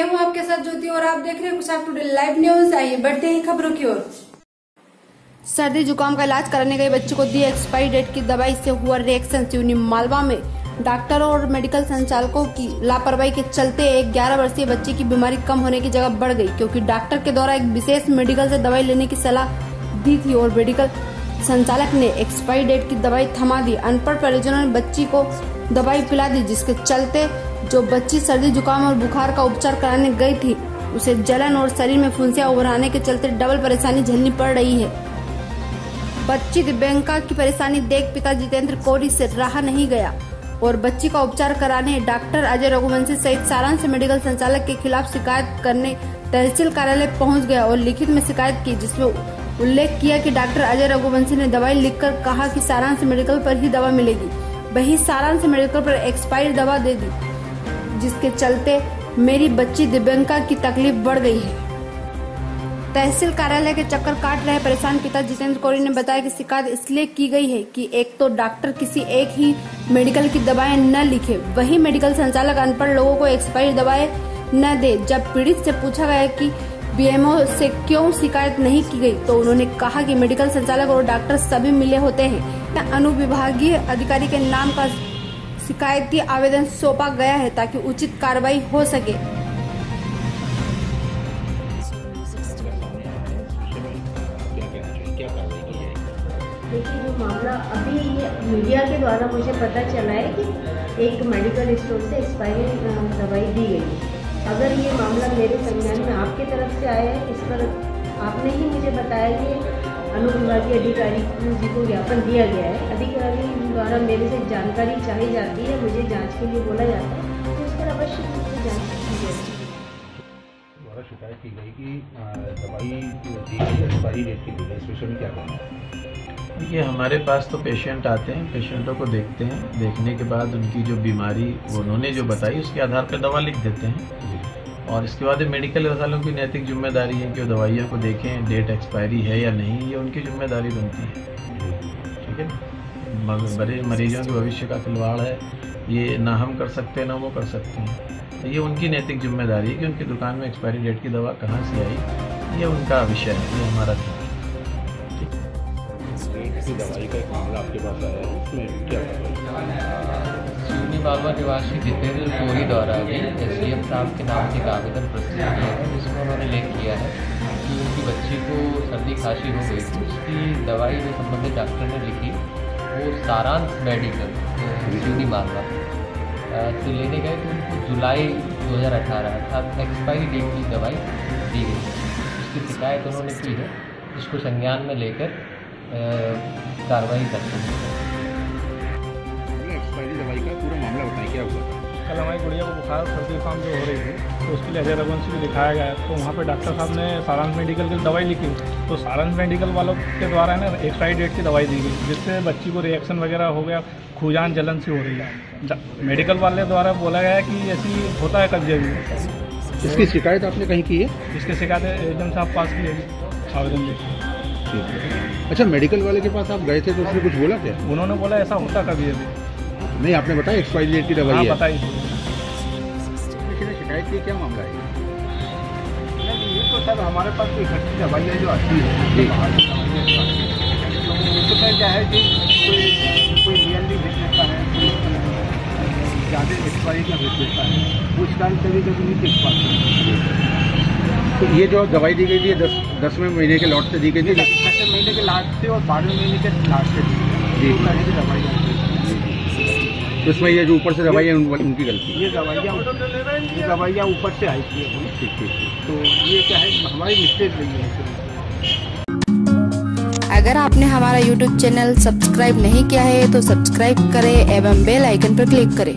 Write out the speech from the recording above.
आपके साथ ज्योति और आप देख रहे हैं कुछ टुडे लाइव न्यूज़। आइए, बढ़ते हैं खबरों की ओर। सर्दी जुकाम का इलाज कराने गए बच्चे को दी एक्सपायरी डेट की दवाई। से हुआ रिएक्शन सिवनी मालवा में। डॉक्टरों और मेडिकल संचालकों की लापरवाही के चलते एक 11 वर्षीय बच्चे की बीमारी कम होने की जगह बढ़ गई, क्योंकि डॉक्टर के द्वारा एक विशेष मेडिकल से दवाई लेने की सलाह दी थी और मेडिकल संचालक ने एक्सपायरी डेट की दवाई थमा दी। अनपढ़ परिजनों ने बच्ची को दवाई पिला दी, जिसके चलते जो बच्ची सर्दी, जुकाम और बुखार का उपचार कराने गई थी, उसे जलन और शरीर में फुंसियाँ उभराने के चलते डबल परेशानी झेलनी पड़ रही है। बच्ची दिव्यंका की परेशानी देख पिता जितेंद्र कोरी से रहा नहीं गया और बच्ची का उपचार कराने डॉक्टर अजय रघुवंशी सहित सारांश मेडिकल संचालक के खिलाफ शिकायत करने तहसील कार्यालय पहुँच गया और लिखित में शिकायत की, जिसमें उल्लेख किया कि डॉक्टर अजय रघुवंशी ने दवाई लिखकर कहा कि सारांश मेडिकल पर ही दवा मिलेगी। वही सारांश मेडिकल पर एक्सपायर दवा दे दी, जिसके चलते मेरी बच्ची दिव्यांका की तकलीफ़ बढ़ गई है। तहसील कार्यालय के चक्कर काट रहे परेशान पिता जितेंद्र कोरी ने बताया कि शिकायत इसलिए की गई है कि एक तो डॉक्टर किसी एक ही मेडिकल की दवाएँ न लिखे, वही मेडिकल संचालक अनपढ़ लोगों को एक्सपायरी दवाएँ न दे, जब पीड़ित से पूछा गया कि बीएमओ से क्यों शिकायत नहीं की गई? तो उन्होंने कहा कि मेडिकल संचालक और डॉक्टर सभी मिले होते हैं। अनुविभागीय अधिकारी के नाम का शिकायती आवेदन सौंपा गया है ताकि उचित कार्रवाई हो सके? अभी मीडिया के द्वारा मुझे पता चला है कि एक मेडिकल स्टोर से एक्सपायरी दवाई दी गई अगर ये मामला मेरे संज्ञान में आपके तरफ़ से आया है इस पर आपने ही मुझे बताया कि अनुविभागीय अधिकारी जी को ज्ञापन दिया गया है। अधिकारी द्वारा मेरे से जानकारी चाही जाती है मुझे जाँच के लिए बोला जाता है तो उस पर अवश्य रूप से जाँच की जाएगी द्वारा शिकायत की गई कि दवाई दी गई एक्सपायरी डेट की दी गई इस विषय में क्या कहना देखिए हमारे पास तो पेशेंट आते हैं पेशेंटों को देखते हैं देखने के बाद उनकी जो बीमारी उन्होंने जो बताई उसके आधार पर दवा लिख देते हैं। और इसके बाद मेडिकल वालों की नैतिक ज़िम्मेदारी है कि वो दवाइयों को देखें डेट एक्सपायरी है या नहीं ये उनकी ज़िम्मेदारी बनती है। ठीक है? बड़े मरीजों के भविष्य का खिलवाड़ है। ये ना हम कर सकते हैं ना वो कर सकते हैं। तो ये उनकी नैतिक ज़िम्मेदारी है कि उनकी दुकान में एक्सपायरी डेट की दवा कहाँ से आई ये उनका विषय है ये हमारा नहीं दवाई का एक मामला आपके पास आया है उसमें क्या? बालवा निवासी जितेंद्र कोरी द्वारा एम साहब के नाम से एक आवेदन प्रस्तुत किया है, जिसमें उन्होंने लेख किया है कि उनकी बच्ची को सर्दी खांसी हो गई थी। उसकी दवाई जो संबंधित डॉक्टर ने लिखी, वो सारांश मेडिकल सिवनी बालवा तो लेने गए तो उनको जुलाई 2018 अर्थात एक्सपायरी डेट की दवाई दी गई उसकी शिकायत उन्होंने की है इसको संज्ञान में लेकर कार्रवाई करते हैं। एक्सपायरी दवाई का पूरा मामला बताएँ क्या हुआ? कल हमारी गुड़िया को बुखार सर्दी जुकाम जो हो रही थी तो उसके लिए अजय रघुवंशी को दिखाया गया। तो वहाँ पे डॉक्टर साहब ने सारंग मेडिकल की दवाई लिखी। तो सारंग मेडिकल वालों के द्वारा ना एक्सपायरी डेट की दवाई दी गई जिससे बच्ची को रिएक्शन वगैरह हो गया खूजान जलन सी हो रही है। मेडिकल वाले द्वारा बोला गया कि ऐसी होता है कब्जे भी इसकी शिकायत आपने कहीं की है? इसकी शिकायत एजम साहब पास की है आवेदन है। अच्छा मेडिकल वाले के पास आप गए थे तो उसने कुछ बोला क्या? उन्होंने बोला ऐसा होता कभी अभी नहीं आपने बताया एक्सपायरी डेट की दवाई हाँ है। बताई। शिकायत की क्या मामला है? ये तो सर हमारे पास कोई इकट्ठी दवाइयाँ जो आती है तो क्या है कि कोई कोई रियली भेज देता है ज़्यादा एक्सपायरी का भेज देता है उस कभी कभी नहीं देख पाते तो ये जो दवाई दी गई थी दस दसवें महीने के लॉट से दी गई थी? दसवें महीने के लास्ट से और बारहवें महीने के लास्ट से दी गई दवाई तो इसमें ये जो ऊपर से दवाई है उनकी गलती ये दवाइयाँ ये दवाइयाँ ऊपर से आई थी। ठीक ठीक ठीक तो ये क्या है हमारी मिस्टेक नहीं है। अगर आपने हमारा YouTube चैनल सब्सक्राइब नहीं किया है तो सब्सक्राइब करें एवं बेल आइकन पर क्लिक करें।